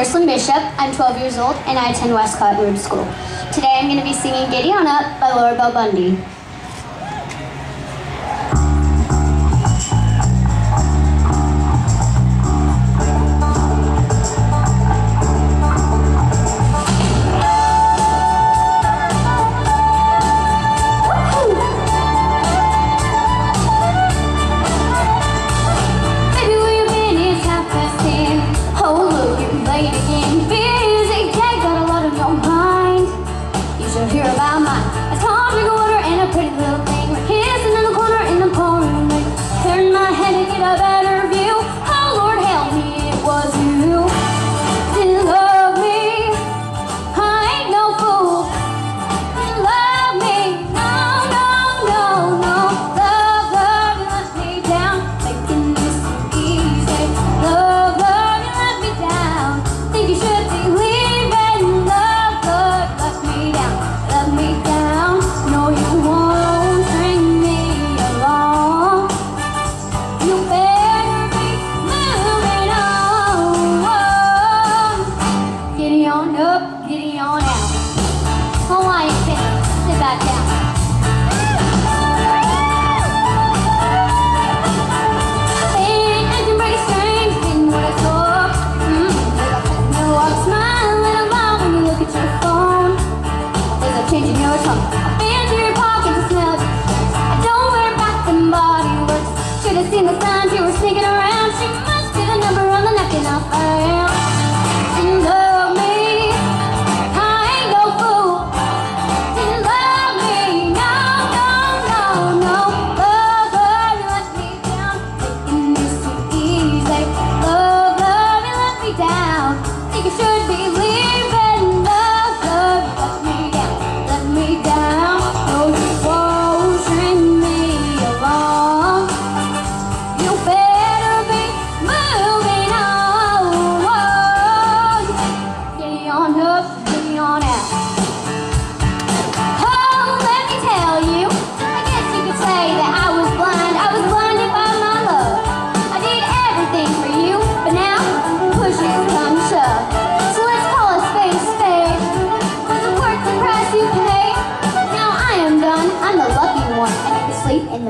Kyrstlynn Bishop, I'm 12 years old, and I attend West Cottonwood School. Today I'm going to be singing Giddy On Up by Laura Bell Bundy.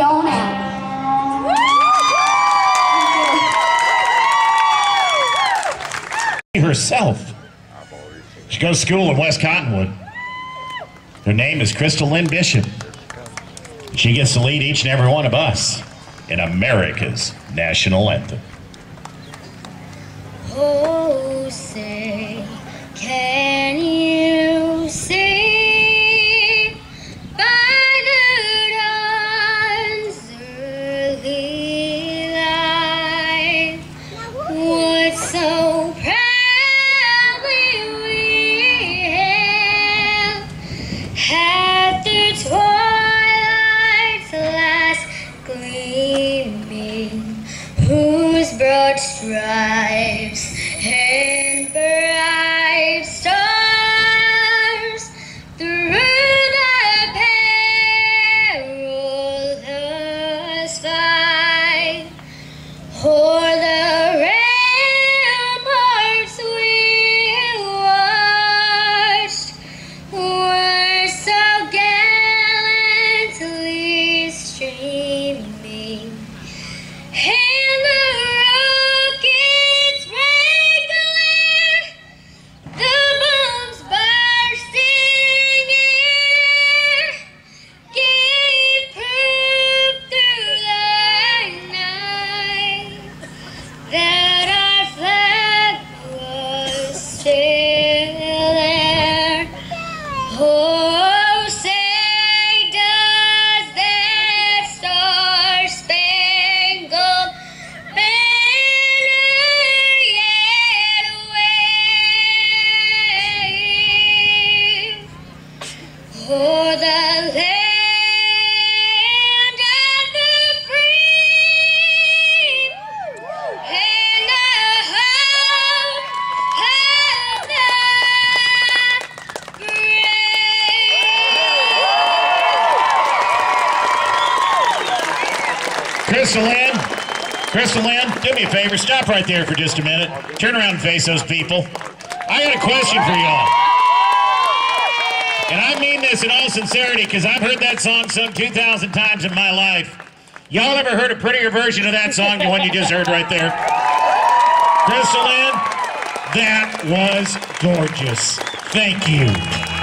on out. Herself. She goes to school in West Cottonwood. Her name is Kyrstlynn Bishop. She gets to lead each and every one of us in America's national anthem. Oh, say, can extra. Kyrstlynn, Crystal Lynn, do me a favor. Stop right there for just a minute. Turn around and face those people. I got a question for y'all. And I mean this in all sincerity because I've heard that song some 2,000 times in my life. Y'all ever heard a prettier version of that song than one you just heard right there? Kyrstlynn, that was gorgeous. Thank you.